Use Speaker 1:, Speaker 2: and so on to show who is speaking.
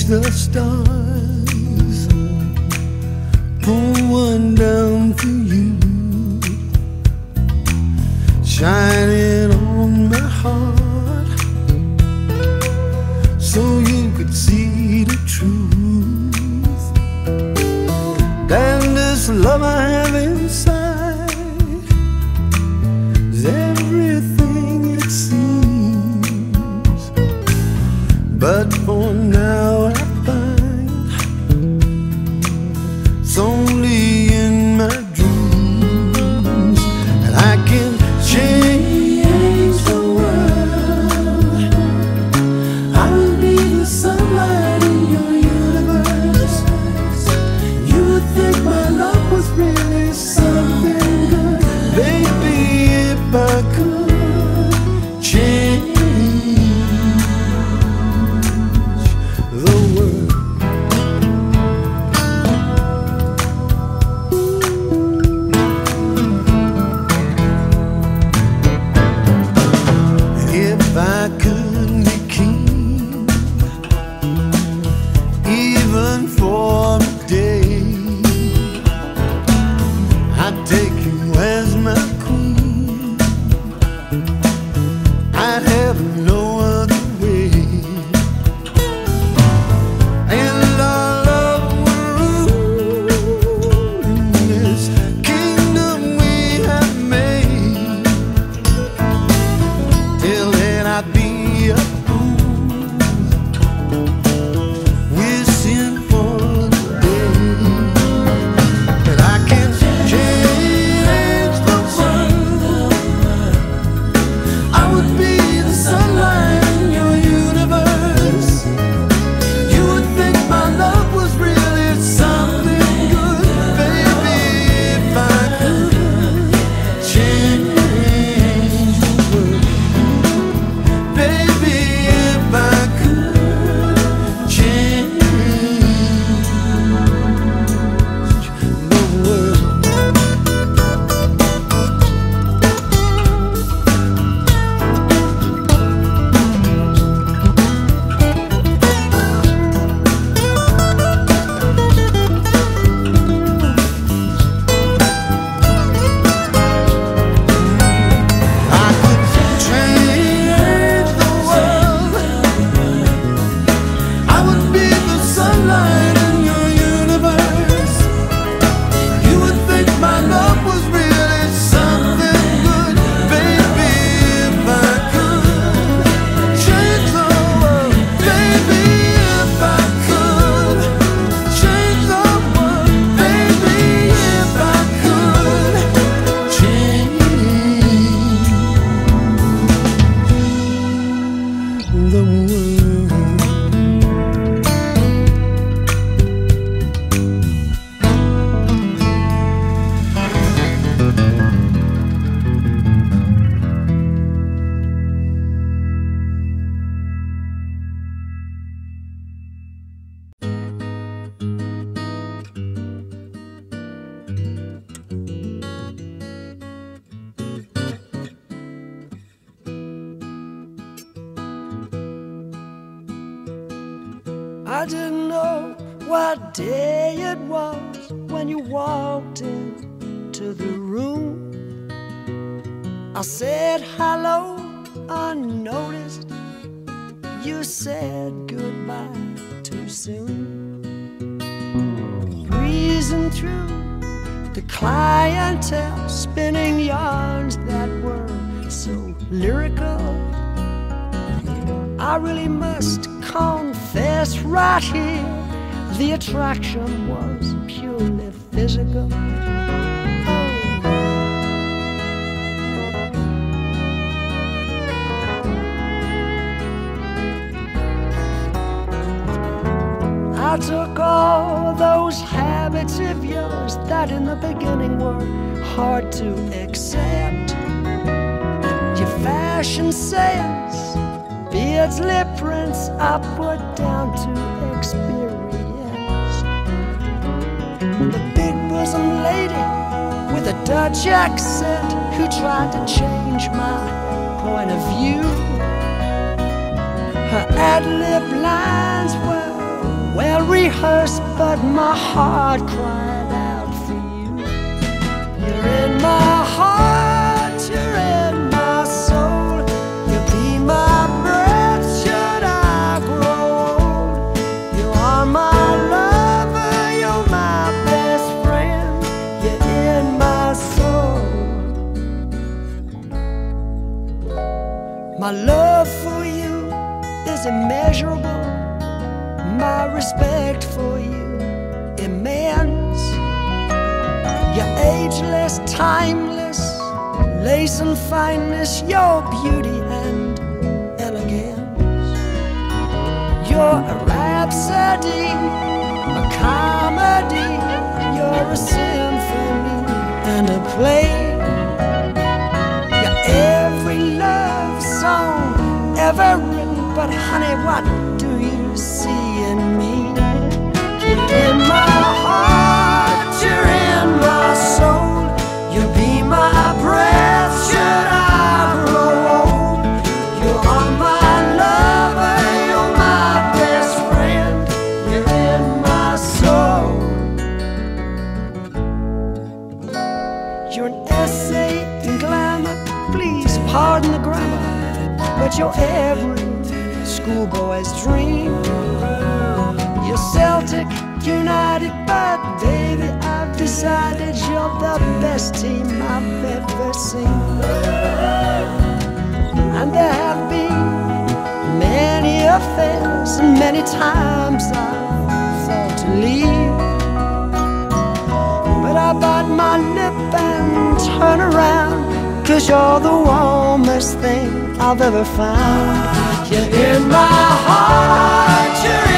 Speaker 1: reach the stars, pull one down for you, shining If I
Speaker 2: didn't know what day it was when you walked into the room. I said hello unnoticed. You said goodbye too soon. Breezing through the clientele, spinning yarns that were so lyrical. I really must confess right here the attraction was purely physical. I took all those habits of yours that in the beginning were hard to accept. Your fashion sense, Beardsley prints, I put down to experience. The big bosom lady with a Dutch accent who tried to change my point of view. Her ad lib lines were well rehearsed, but my heart cried out for you. You're in my heart, My love for you is immeasurable. My respect for you immense. You're ageless, timeless, lace and fineness, your beauty and elegance. You're a rhapsody, a comedy, you're a symphony and a play. Ever written, but honey, what do you see in me? You're in my heart, you're in my soul. You'll be my breath should I grow old. You are my lover, you're my best friend. You're in my soul. You're an essay in glamour, please pardon the grammar, but you're every schoolboy's dream. You're Celtic United, but baby, I've decided you're the best team I've ever seen. And there have been many affairs, and many times I've thought to leave. But I bite my lip and turn around Cause you're the warmest thing I've ever found. You're in my heart, you're